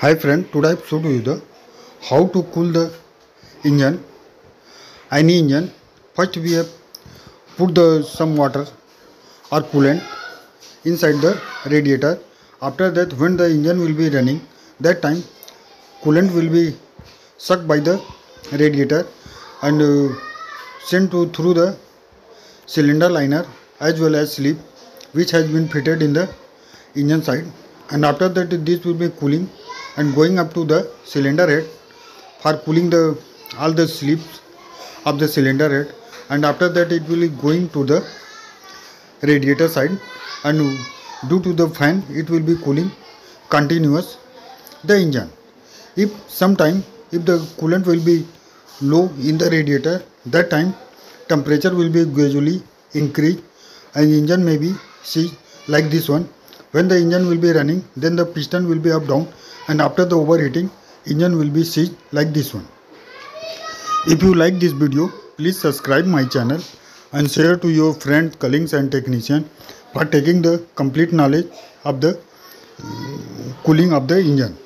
Hi friend, today I show you the how to cool the engine. Any engine. First we have put the some water or coolant inside the radiator. After that, when the engine will be running, that time coolant will be sucked by the radiator and uh, sent to through the cylinder liner as well as sleeve which has been fitted in the engine side and after that this will be cooling and going up to the cylinder head for cooling the all the sleeves of the cylinder head. And after that it will be going to the radiator side. And due to the fan it will be cooling continuous the engine. If sometime if the coolant will be low in the radiator that time temperature will be gradually increase. And engine may be see like this one when the engine will be running then the piston will be up down and after the overheating engine will be seized like this one. If you like this video please subscribe my channel and share to your friends colleagues and technician for taking the complete knowledge of the uh, cooling of the engine